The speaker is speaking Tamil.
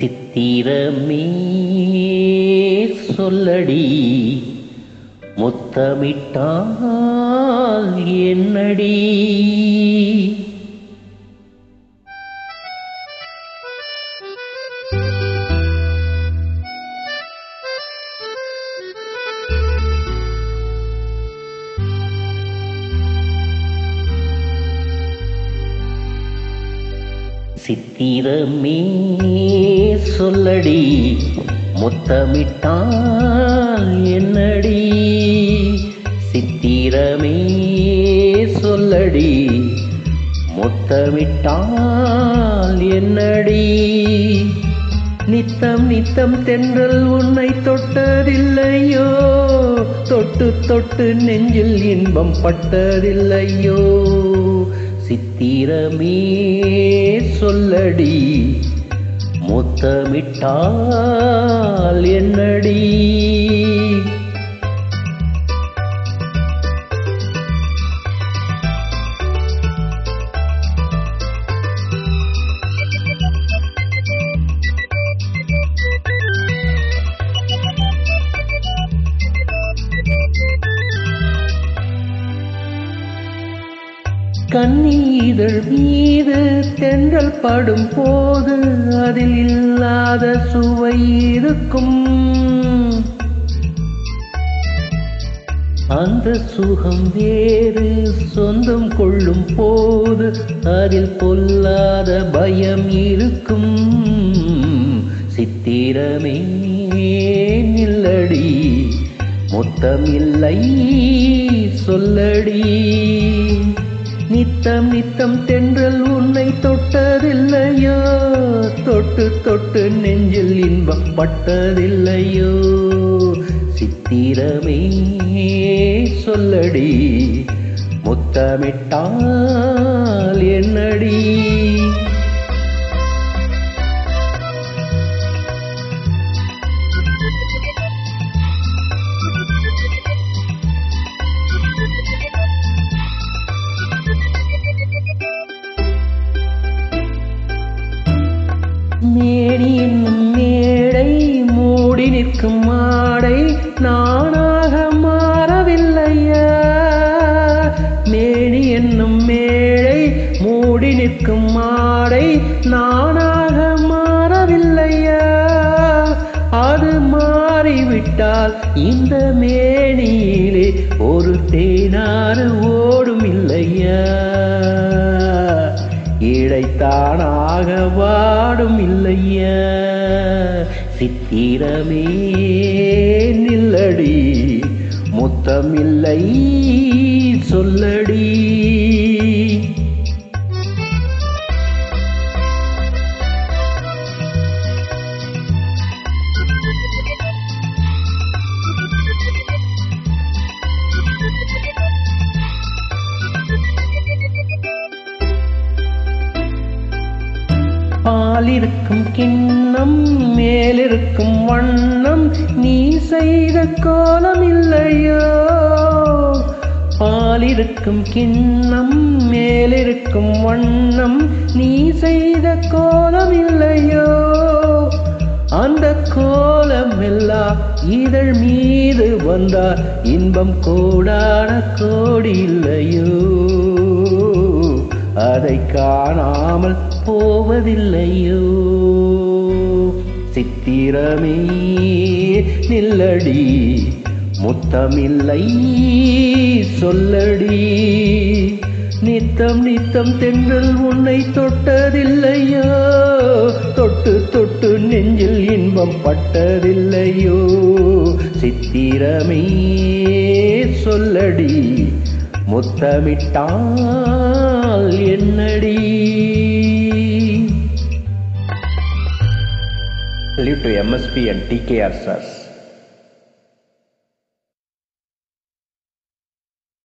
சித்திரமே சொல்லடி முத்தமிட்டால் என்னடி? சித்திரமே சொல்லடி முத்தமிட்டால் என்னடி? சித்திரமே சொல்லடி முத்தமிட்டால் என்னடி? நித்தம் நித்தம் தென்றல் உன்னை தொட்டதில்லையோ? தொட்டு தொட்டு நெஞ்சில் இன்பம் பட்டதில்லையோ? சித்திரமே சொல்லடி முத்தமிட்டால் என்னடி? கண்ணீதழ் மீது தென்றல் படும் போது அதில் இல்லாத சுவை இருக்கும். அந்த சுகம் வேறு சொந்தம் கொள்ளும் போது அதில் பொல்லாத பயம் இருக்கும். சித்திரமே நில்லடி முத்தம் இல்லை சொல்லடி. நித்தம் நித்தம் தென்றல் உன்னை தொட்டதில்லையோ? தொட்டு தொட்டு நெஞ்சில் இன்பம் பட்டதில்லையோ? சித்திரமே சொல்லடி முத்தமிட்டால் என்னடி? மேடி மேடை மூடி நிற்கும் மாடை நானாக மாறவில்லையா. மேடி என்னும் மேடை மூடி நிற்கும் மாடை நானாக மாறவில்லையா. அது மாறிவிட்டால் இந்த மேனியிலே ஒரு தேனாறு ஓடும் இல்லையா. இடைத்தானாக வாடும் இல்லையா. சித்திரமே நில்லடி முத்தமில்லை சொல்லடி. பாலிருக்கும் கிண்ணம் மேலிருக்கும் வண்ணம் நீ செய்த கோலம் இல்லையோ? பாலிருக்கும் கிண்ணம் மேலிருக்கும் வண்ணம் நீ செய்த கோலம் இல்லையோ? அந்த கோலம் எல்லாம் இதழ் மீது வந்தார் இன்பம் கோடான கோடி இல்லையோ? அதை காணாமல் போவதில்லையோ? சித்திரமே நில்லடி முத்தமில்லை சொல்லடி. நித்தம் நித்தம் தென்றல் உன்னை தொட்டதில்லையோ? தொட்டு தொட்டு நெஞ்சில் இன்பம் பட்டதில்லையோ? சித்திரமே சொல்லடி. முத்தமிட்டால் என்னடி Salute to MSP and TKR sirs.